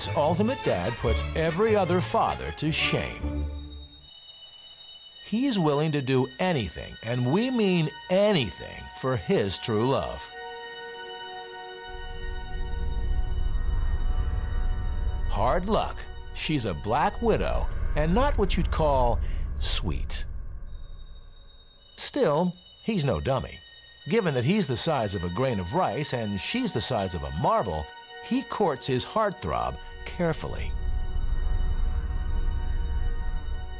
This ultimate dad puts every other father to shame. He's willing to do anything, and we mean anything, for his true love. Hard luck. She's a black widow, and not what you'd call sweet. Still, he's no dummy. Given that he's the size of a grain of rice and she's the size of a marble, he courts his heartthrob carefully.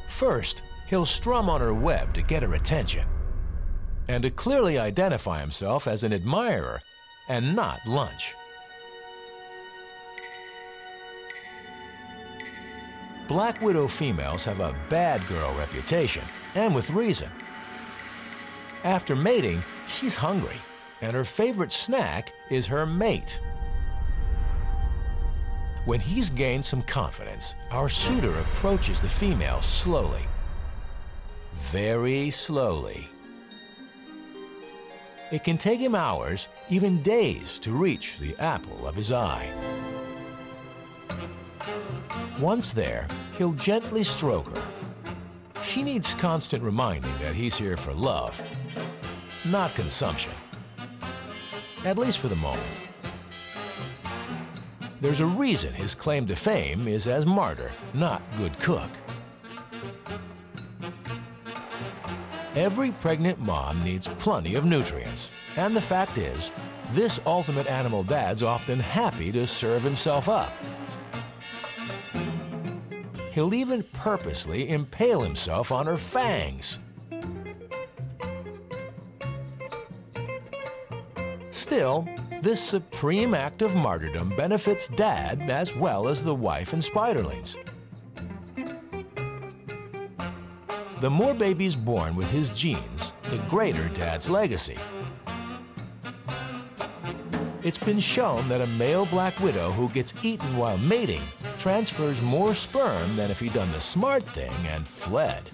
First, he'll strum on her web to get her attention and to clearly identify himself as an admirer and not lunch. Black widow females have a bad girl reputation, and with reason. After mating, she's hungry, and her favorite snack is her mate. When he's gained some confidence, our suitor approaches the female slowly. Very slowly. It can take him hours, even days, to reach the apple of his eye. Once there, he'll gently stroke her. She needs constant reminding that he's here for love, not consumption. At least for the moment. There's a reason his claim to fame is as martyr, not good cook. Every pregnant mom needs plenty of nutrients. And the fact is, this ultimate animal dad's often happy to serve himself up. He'll even purposely impale himself on her fangs. Still, this supreme act of martyrdom benefits Dad as well as the wife and spiderlings. The more babies born with his genes, the greater Dad's legacy. It's been shown that a male black widow who gets eaten while mating transfers more sperm than if he'd done the smart thing and fled.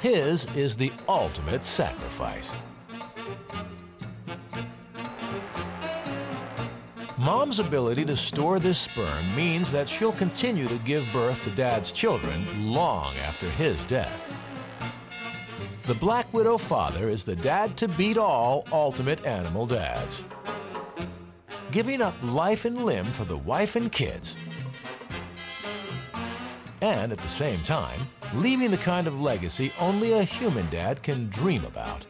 His is the ultimate sacrifice. Mom's ability to store this sperm means that she'll continue to give birth to Dad's children long after his death. The Black Widow father is the dad to beat all ultimate animal dads. Giving up life and limb for the wife and kids. And at the same time, leaving the kind of legacy only a human dad can dream about.